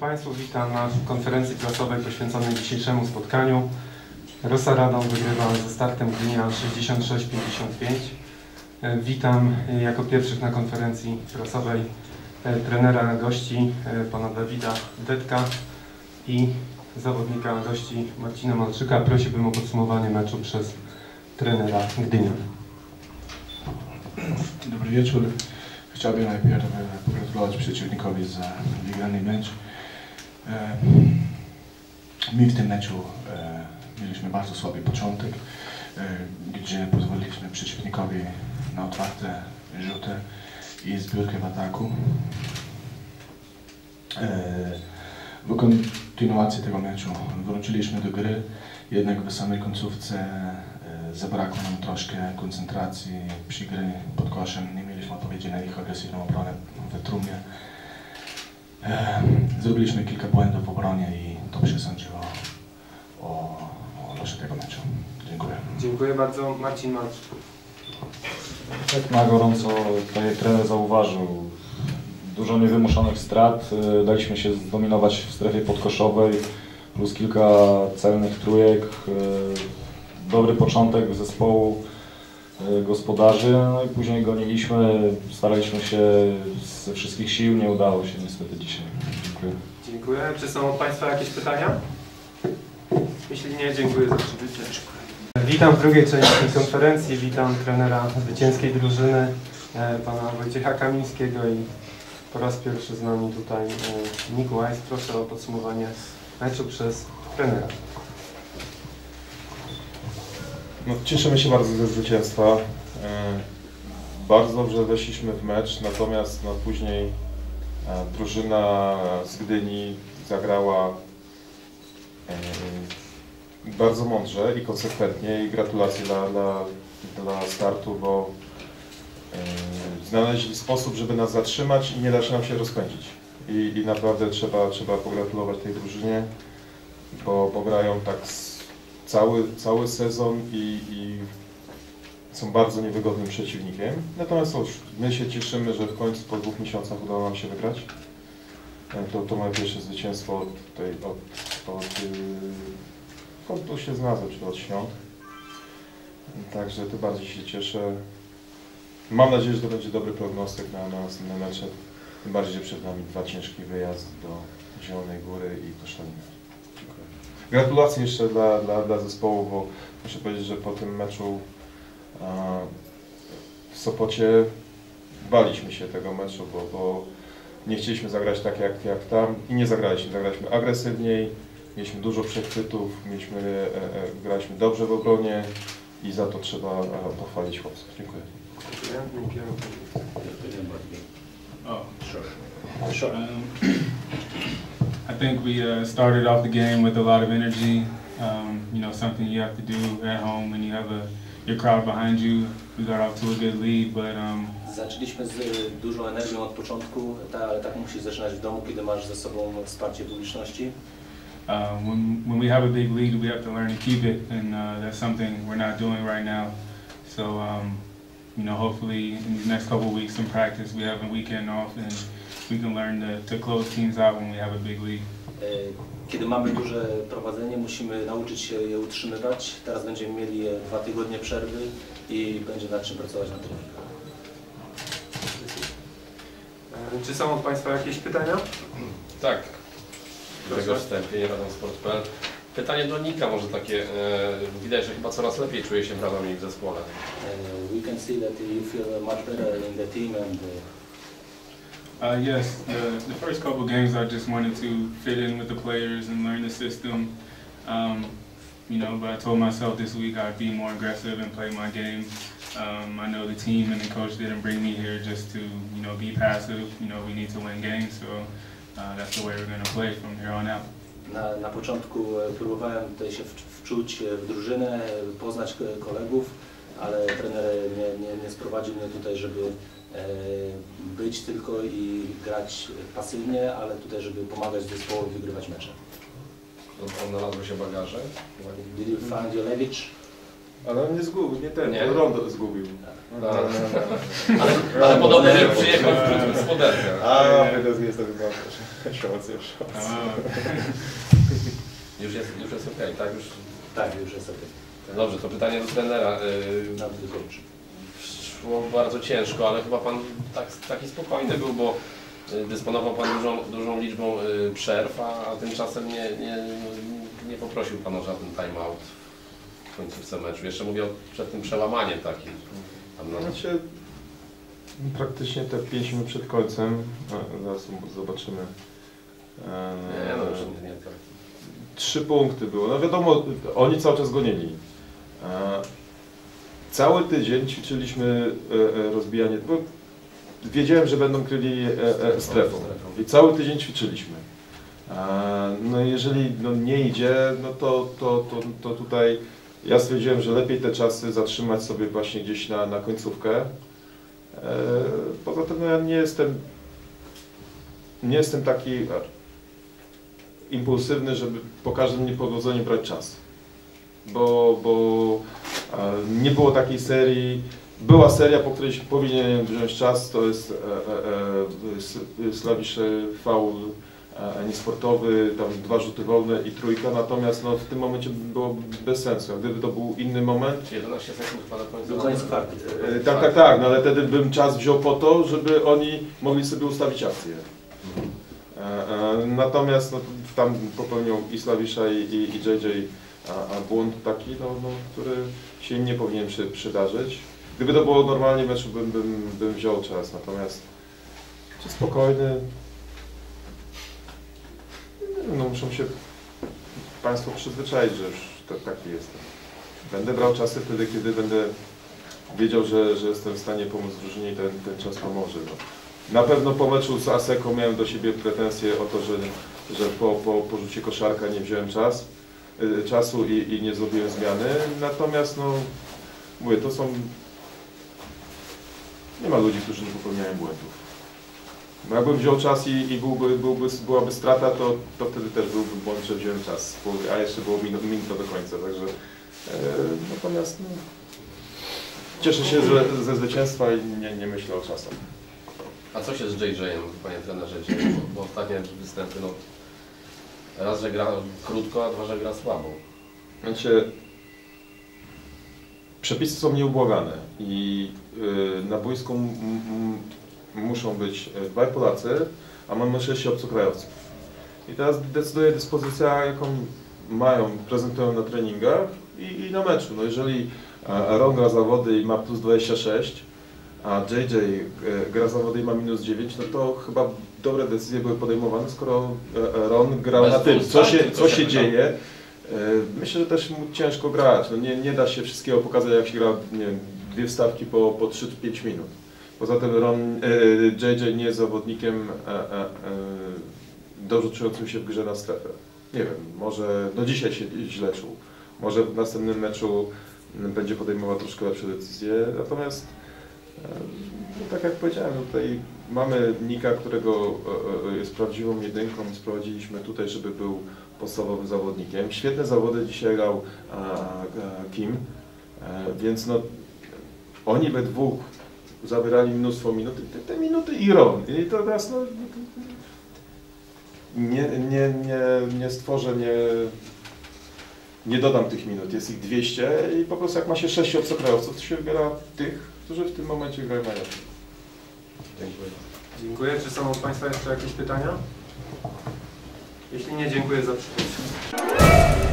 Państwu, witam na konferencji prasowej poświęconej dzisiejszemu spotkaniu. Rosa Radom wygrywa ze startem Gdynia 66-55. E, Witam e, jako pierwszych na konferencji prasowej e, trenera gości pana Dawida Detka i zawodnika gości Marcina Malczyka. Prosiłbym o podsumowanie meczu przez trenera Gdynia. Dobry wieczór. Chciałbym najpierw pogratulować przeciwnikowi za wygrany mecz. E, My w tym meczu e, mieliśmy bardzo słaby początek, e, gdzie pozwoliliśmy przeciwnikowi na otwarte rzuty i zbiórkę w ataku. W kontynuacji tego meczu wróciliśmy do gry, jednak w samej końcówce zabrakło nam troszkę koncentracji przy gry pod koszem. Nie mieliśmy odpowiedzi na ich agresywną obronę w trumnie. E, Zrobiliśmy kilka błędów w obronie i to przesądziło o, o losie tego meczu. Dziękuję. Dziękuję bardzo. Marcin Malczyk. Tak na gorąco tutaj jak trener zauważył. Dużo niewymuszonych strat. y, Daliśmy się zdominować w strefie podkoszowej, plus kilka celnych trójek. y, Dobry początek zespołu gospodarzy, no i później goniliśmy, staraliśmy się ze wszystkich sił, nie udało się niestety dzisiaj. Dziękuję. Dziękuję. Czy są od Państwa jakieś pytania? Jeśli nie, dziękuję za przybycie. Witam w drugiej części konferencji. Witam trenera zwycięskiej drużyny, e, pana Wojciecha Kamińskiego i po raz pierwszy z nami tutaj e, Mikołaj. Proszę o podsumowanie meczu przez trenera. No, cieszymy się bardzo ze zwycięstwa. E, Bardzo dobrze weszliśmy w mecz, natomiast no, później e, drużyna z Gdyni zagrała e, bardzo mądrze i konsekwentnie i gratulacje dla, dla, dla startu, bo znaleźli sposób, żeby nas zatrzymać i nie dać nam się rozpędzić. I, i naprawdę trzeba, trzeba pogratulować tej drużynie, bo, grają tak s- cały, cały sezon i, i są bardzo niewygodnym przeciwnikiem. Natomiast cóż, my się cieszymy, że w końcu po dwóch miesiącach udało nam się wygrać. E, To, to moje pierwsze zwycięstwo od, tej, od, od, yy, od to się znalazło, czy od świąt. Także tym bardziej się cieszę. Mam nadzieję, że to będzie dobry prognostyk na, na następne mecze. Tym bardziej, że przed nami dwa ciężki wyjazd do Zielonej Góry i Koszalina. Gratulacje jeszcze dla, dla, dla zespołu, bo muszę powiedzieć, że po tym meczu a, w Sopocie baliśmy się tego meczu, bo, bo nie chcieliśmy zagrać tak jak, jak tam i nie zagraliśmy. Zagraliśmy agresywniej, mieliśmy dużo przechwytów, mieliśmy, e, e, graliśmy dobrze w obronie i za to trzeba e, pochwalić chłopców. Dziękuję. Sure. Sure. Um, I think we uh, started off the game with a lot of energy. Um, you know, something you have to do at home when you have a, your crowd behind you. We got off to a good lead, but um, Zaczęliśmy z dużą energią od początku, ta, ale tak musisz zaczynać w domu, kiedy masz ze sobą wsparcie publiczności. uh, when, when we have a big lead, we have to learn to keep it, and uh, that's something we're not doing right now. So, um, you know, hopefully in these next couple of weeks in practice, we have a weekend off, and we can learn to, to close teams out when we have a big lead. Y, Kiedy mamy duże prowadzenie, musimy nauczyć się je utrzymywać. Teraz będziemy mieli e, dwa tygodnie przerwy i będzie nad czym pracować na treningach. E, Czy są od Państwa jakieś pytania? Tak. Do Proszę. tego wstępie, radomsport.pl. Pytanie do Nika może takie, e, widać, że chyba coraz lepiej czuje się w Radomiu i w zespole. Uh, we can see that you feel much better in the team and uh, yes, the, the first couple games I just wanted to fit in with the players and learn the system. Um, you know, but I told myself this week I'd be more aggressive and play my game. Um, I know the team and the coach didn't bring me here just to, you know, be passive. You know, we need to win games, so uh, that's the way we're going to play from here on out. na, na początku próbowałem tutaj się wczuć w drużynę, poznać kolegów, ale trener nie, nie, nie sprowadził mnie tutaj, żeby być tylko i grać pasywnie, ale tutaj, żeby pomagać zespołowi wygrywać mecze. Odnalazły się bagaże. Did you find your luggage? Ale on nie zgubił, nie ten, Nie? Rondo zgubił. No, Ale, ale podobno że przyjechał z Poderka. A, to nie jest to chyba szac. Już jest, już jest okej, tak? Już... Tak, już jest okej. Dobrze, to pytanie do trenera. Yy, Nam wykończy. Szło bardzo ciężko, ale chyba Pan tak, taki spokojny był, bo y, dysponował Pan dużą, dużą liczbą y, przerw, a a tymczasem nie, nie, nie poprosił Pan o żaden time-out w końcówce meczu. Jeszcze mówię o- przed tym przełamaniem takim. Tam na, Znaczy, praktycznie te 5 minut przed końcem, a, zaraz zobaczymy. E, nie, no nie, nie tak. Trzy punkty było. No wiadomo, oni cały czas gonili. E, Cały tydzień ćwiczyliśmy e, e, rozbijanie, bo wiedziałem, że będą kryli e, strefą. I cały tydzień ćwiczyliśmy. No jeżeli no, nie idzie, no to, to, to, to tutaj ja stwierdziłem, że lepiej te czasy zatrzymać sobie właśnie gdzieś na, na końcówkę. Poza tym no, ja nie jestem nie jestem taki impulsywny, żeby po każdym niepowodzeniu brać czas. Bo, bo nie było takiej serii. Była seria, po której się powinien wziąć czas, to jest e, e, e, S- Slawisz e, faul e, niesportowy, tam dwa rzuty wolne i trójka, natomiast no, w tym momencie było bez sensu. Gdyby to był inny moment, 11 sekund chyba do końca. Do e, tak, tak, tak, no ale wtedy bym czas wziął po to, żeby oni mogli sobie ustawić akcję. Natomiast no, tam popełnił i Slawisza i, i, i JJ a, a błąd taki, no, no, który się nie powinien przy, przydarzyć. Gdyby to było normalnie meczu, bym, bym, bym wziął czas, natomiast czy spokojny, no muszą się Państwo przyzwyczaić, że już to, taki jestem. Będę brał czasy wtedy, kiedy będę wiedział, że, że jestem w stanie pomóc drużynie i ten, ten czas pomoże. No. Na pewno po meczu z Aseko miałem do siebie pretensje o to, że, że po, po porzucie koszarka nie wziąłem czas, czasu i, i nie zrobiłem zmiany. Natomiast no, mówię, to są... Nie ma ludzi, którzy nie popełniają błędów. No jakbym wziął czas i, i byłby, byłby, byłaby strata, to, to wtedy też byłby błąd, że wziąłem czas, a jeszcze było minut, minuta do końca, także... E, natomiast no, cieszę się że, ze zwycięstwa i nie, nie myślę o czasach. A co się z JJ-em, panie trenerze, dzieje? Bo ostatnie występy, no raz, że gra krótko, a dwa, że gra słabo. Znaczy, przepisy są nieubłagane i y, na boisku muszą być y, dwaj Polacy, a mamy sześciu obcokrajowców. I teraz decyduje dyspozycja, jaką mają, prezentują na treningach i, i na meczu. No jeżeli Ron gra zawody i ma plus 26, a JJ e, gra zawody i ma minus 9, no to chyba dobre decyzje były podejmowane, skoro e, e, Ron grał Bez na tym, co się, co się dzieje. E, Myślę, że też mu ciężko grać. No nie, nie da się wszystkiego pokazać, jak się gra nie wiem, dwie wstawki po, po 3-5 minut. Poza tym Ron, JJ nie jest zawodnikiem dobrze czującym się w grze na strefę. Nie wiem, może no dzisiaj się źle czuł. Może w następnym meczu będzie podejmował troszkę lepsze decyzje. Natomiast no, tak jak powiedziałem, no tutaj mamy Nika, którego e, e, jest prawdziwą jedynką. Sprowadziliśmy tutaj, żeby był podstawowym zawodnikiem. Świetne zawody dzisiaj grał Kim, e, więc no oni we dwóch zabierali mnóstwo minut, te, te minuty i Ron. I to teraz no, nie, nie, nie, nie stworzę, nie, nie dodam tych minut, jest ich 200 i po prostu jak ma się sześciu obcokrajowców, to się wybiera tych, którzy w tym momencie grają najlepiej. Dziękuję. Dziękuję. Czy są od Państwa jeszcze jakieś pytania? Jeśli nie, dziękuję za przybycie.